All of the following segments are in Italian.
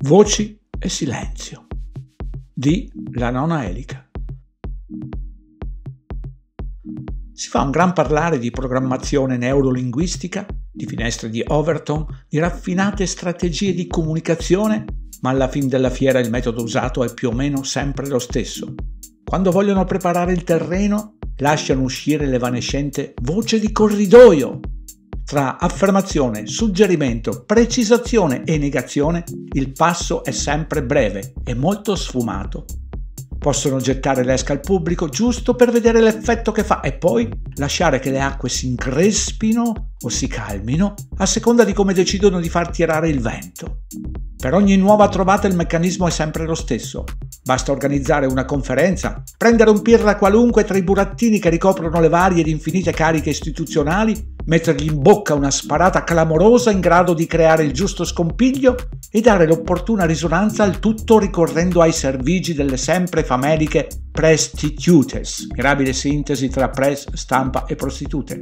Voci e silenzio di La nona elica. Si fa un gran parlare di programmazione neurolinguistica, di finestre di Overton, di raffinate strategie di comunicazione, ma alla fin della fiera il metodo usato è più o meno sempre lo stesso. Quando vogliono preparare il terreno, lasciano uscire l'evanescente voce di corridoio tra affermazione, suggerimento, precisazione e negazione, il passo è sempre breve e molto sfumato. Possono gettare l'esca al pubblico giusto per vedere l'effetto che fa e poi lasciare che le acque si increspino o si calmino a seconda di come decidono di far tirare il vento. Per ogni nuova trovata il meccanismo è sempre lo stesso. Basta organizzare una conferenza, prendere un pirla qualunque tra i burattini che ricoprono le varie ed infinite cariche istituzionali, mettergli in bocca una sparata clamorosa in grado di creare il giusto scompiglio e dare l'opportuna risonanza al tutto ricorrendo ai servigi delle sempre fameliche prestitutes, mirabile sintesi tra press, stampa e prostitute.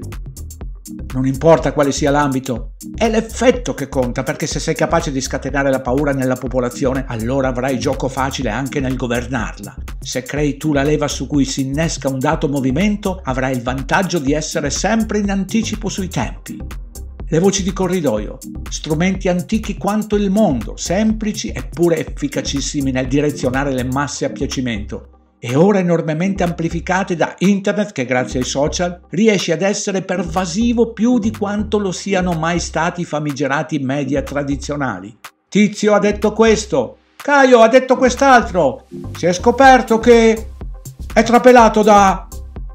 Non importa quale sia l'ambito, è l'effetto che conta, perché se sei capace di scatenare la paura nella popolazione, allora avrai gioco facile anche nel governarla. Se crei tu la leva su cui si innesca un dato movimento, avrai il vantaggio di essere sempre in anticipo sui tempi. Le voci di corridoio, strumenti antichi quanto il mondo, semplici eppure efficacissimi nel direzionare le masse a piacimento, e ora enormemente amplificate da internet che grazie ai social riesce ad essere pervasivo più di quanto lo siano mai stati i famigerati media tradizionali. Tizio ha detto questo, Caio ha detto quest'altro, si è scoperto che è trapelato da...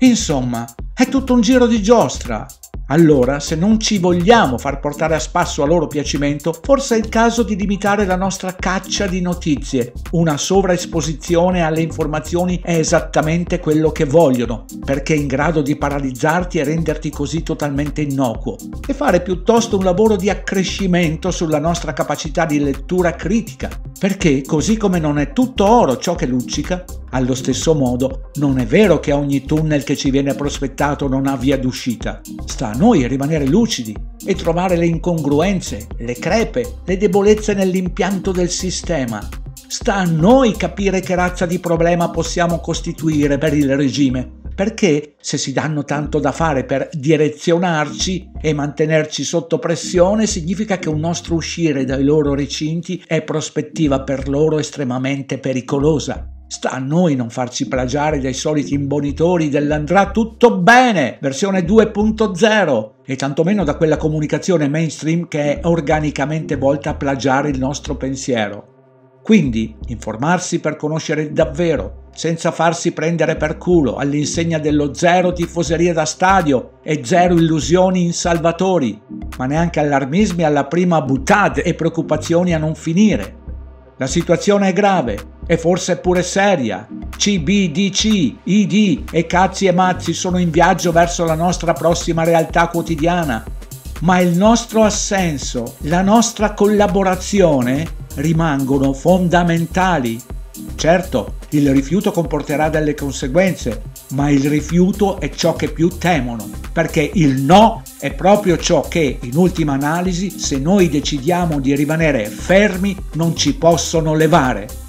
Insomma, è tutto un giro di giostra. Allora, se non ci vogliamo far portare a spasso a loro piacimento, forse è il caso di limitare la nostra caccia di notizie. Una sovraesposizione alle informazioni è esattamente quello che vogliono, perché è in grado di paralizzarti e renderti così totalmente innocuo. E fare piuttosto un lavoro di accrescimento sulla nostra capacità di lettura critica, perché così come non è tutto oro ciò che luccica, allo stesso modo, non è vero che ogni tunnel che ci viene prospettato non ha via d'uscita. Sta a noi rimanere lucidi e trovare le incongruenze, le crepe, le debolezze nell'impianto del sistema. Sta a noi capire che razza di problema possiamo costituire per il regime, perché se si danno tanto da fare per direzionarci e mantenerci sotto pressione, significa che un nostro uscire dai loro recinti è prospettiva per loro estremamente pericolosa. Sta a noi non farci plagiare dai soliti imbonitori dell'andrà tutto bene, versione 2.0, e tantomeno da quella comunicazione mainstream che è organicamente volta a plagiare il nostro pensiero. Quindi, informarsi per conoscere davvero, senza farsi prendere per culo, all'insegna dello zero tifoseria da stadio e zero illusioni in salvatori, ma neanche allarmismi alla prima buttad e preoccupazioni a non finire. La situazione è grave, e forse pure seria. CBDC, ID e cazzi e mazzi sono in viaggio verso la nostra prossima realtà quotidiana, ma il nostro assenso, la nostra collaborazione rimangono fondamentali. Certo, il rifiuto comporterà delle conseguenze, ma il rifiuto è ciò che più temono, perché il no è proprio ciò che, in ultima analisi, se noi decidiamo di rimanere fermi, non ci possono levare.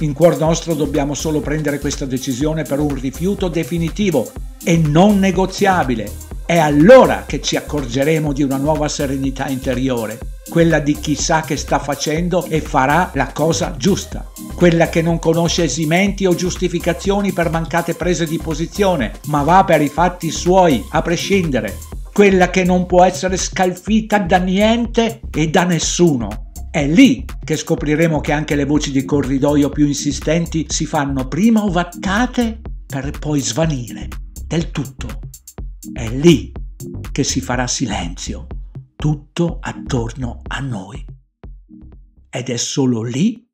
In cuor nostro dobbiamo solo prendere questa decisione per un rifiuto definitivo e non negoziabile. È allora che ci accorgeremo di una nuova serenità interiore, quella di chi sa che sta facendo e farà la cosa giusta, quella che non conosce esimenti o giustificazioni per mancate prese di posizione, ma va per i fatti suoi, a prescindere, quella che non può essere scalfita da niente e da nessuno. È lì che scopriremo che anche le voci di corridoio più insistenti si fanno prima ovattate per poi svanire del tutto. È lì che si farà silenzio, tutto attorno a noi. Ed è solo lì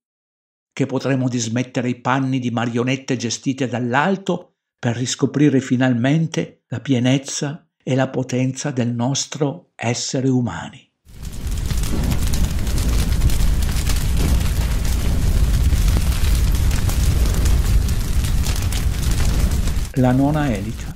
che potremo dismettere i panni di marionette gestite dall'alto per riscoprire finalmente la pienezza e la potenza del nostro essere umani. La nona elica.